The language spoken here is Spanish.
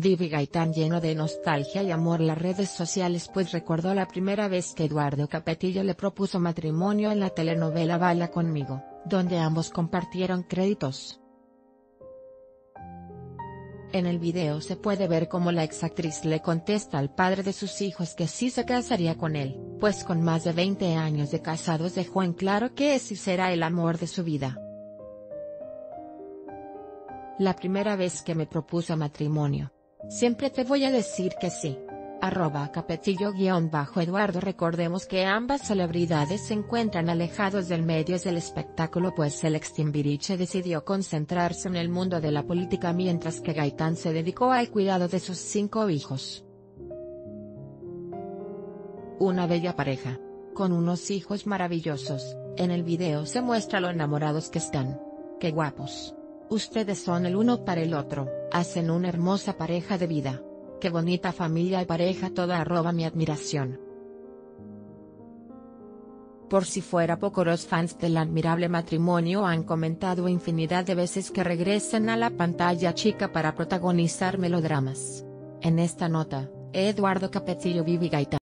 Vivi Gaitán lleno de nostalgia y amor las redes sociales pues recordó la primera vez que Eduardo Capetillo le propuso matrimonio en la telenovela Baila conmigo, donde ambos compartieron créditos. En el video se puede ver cómo la exactriz le contesta al padre de sus hijos que sí se casaría con él, pues con más de 20 años de casados dejó en claro que ese será el amor de su vida. La primera vez que me propuso matrimonio. Siempre te voy a decir que sí. Arroba capetillo-eduardo Recordemos que ambas celebridades se encuentran alejados del medios del espectáculo pues el extimbiriche decidió concentrarse en el mundo de la política mientras que Gaitán se dedicó al cuidado de sus cinco hijos. Una bella pareja. Con unos hijos maravillosos, en el video se muestra lo enamorados que están. ¡Qué guapos! Ustedes son el uno para el otro, hacen una hermosa pareja de vida. Qué bonita familia y pareja toda arroba mi admiración. Por si fuera poco los fans del admirable matrimonio han comentado infinidad de veces que regresen a la pantalla chica para protagonizar melodramas. En esta nota, Eduardo Capetillo Vivi Gaitán